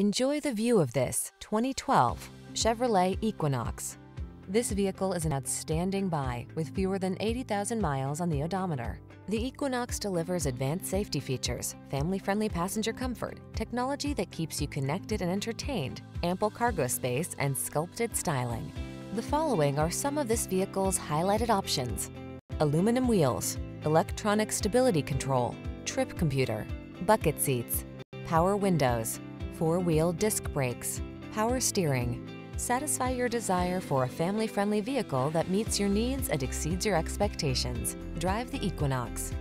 Enjoy the view of this 2012 Chevrolet Equinox. This vehicle is an outstanding buy with fewer than 80,000 miles on the odometer. The Equinox delivers advanced safety features, family-friendly passenger comfort, technology that keeps you connected and entertained, ample cargo space, and sculpted styling. The following are some of this vehicle's highlighted options. Aluminum wheels, electronic stability control, trip computer, bucket seats, power windows, four-wheel disc brakes, power steering. Satisfy your desire for a family-friendly vehicle that meets your needs and exceeds your expectations. Drive the Equinox.